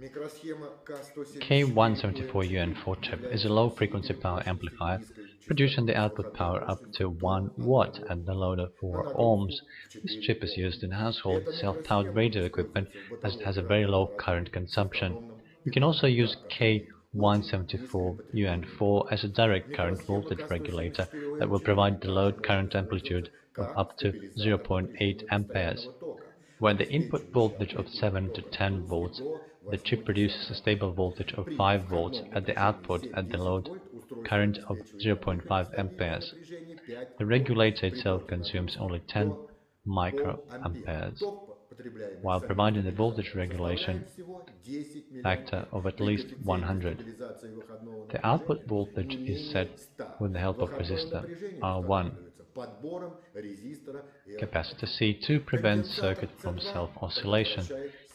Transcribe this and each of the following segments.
K174UN4 chip is a low-frequency power amplifier producing the output power up to 1 watt at the load of 4 ohms. This chip is used in household self-powered radio equipment as it has a very low current consumption. You can also use K174UN4 as a direct current voltage regulator that will provide the load current amplitude of up to 0.8 amperes. When the input voltage of 7 to 10 volts, the chip produces a stable voltage of 5 volts at the output at the load current of 0.5 amperes. The regulator itself consumes only 10 microamperes, while providing the voltage regulation factor of at least 100. The output voltage is set with the help of resistor R1 Capacitor C2 prevents circuit from self-oscillation.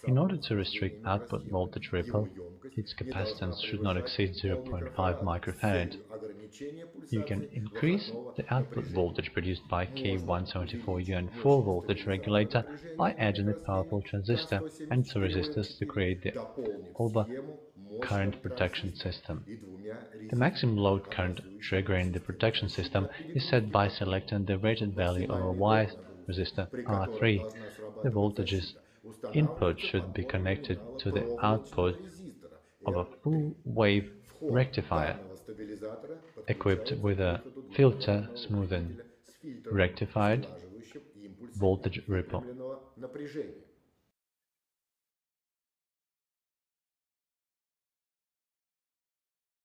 In order to restrict output voltage ripple, its capacitance should not exceed 0.5 microfarad. You can increase the output voltage produced by K174UN4 voltage regulator by adding a powerful transistor and two resistors to create the over current protection system. The maximum load current triggering the protection system is set by selecting the rated value of a wire resistor R3. The voltage's input should be connected to the output of a full-wave rectifier equipped with a filter smoothing rectified voltage ripple.